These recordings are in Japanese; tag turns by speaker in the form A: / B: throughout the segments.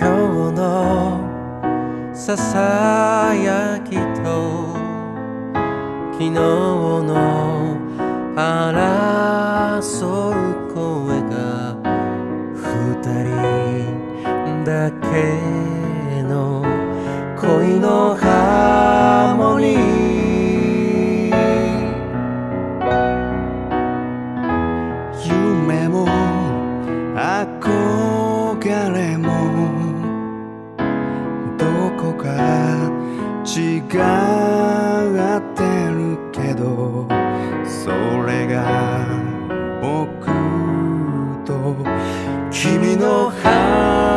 A: 今日のささやきと昨日の争う声が二人だけの恋のハーモニ
B: ー夢も憧れもってるけどそれが僕と君のハ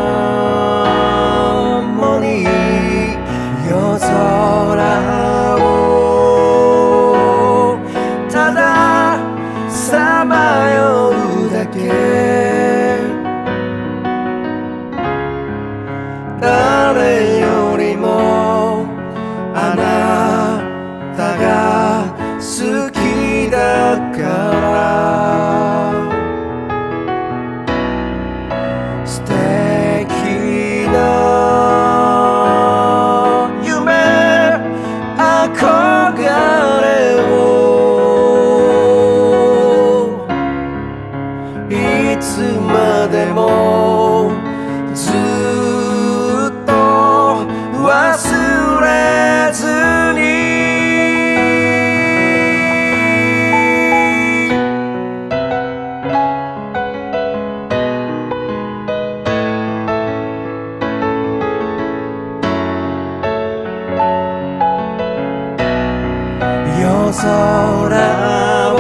B: 空を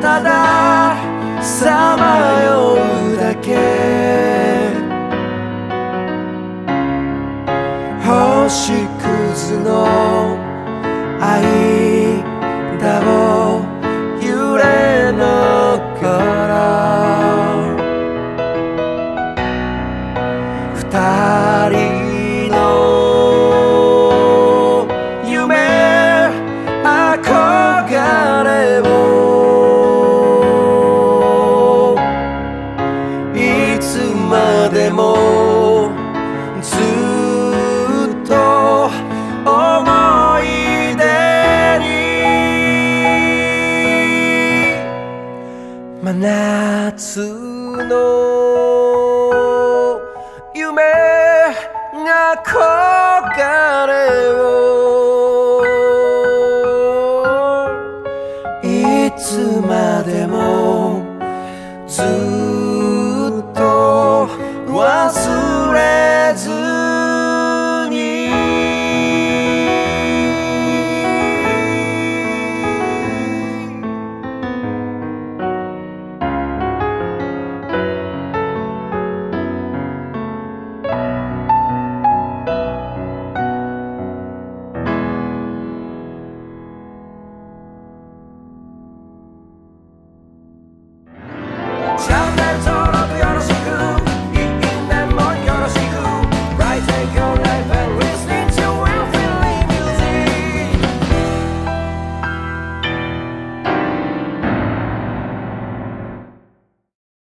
B: たださまようだけ。星屑の夏の夢憧れを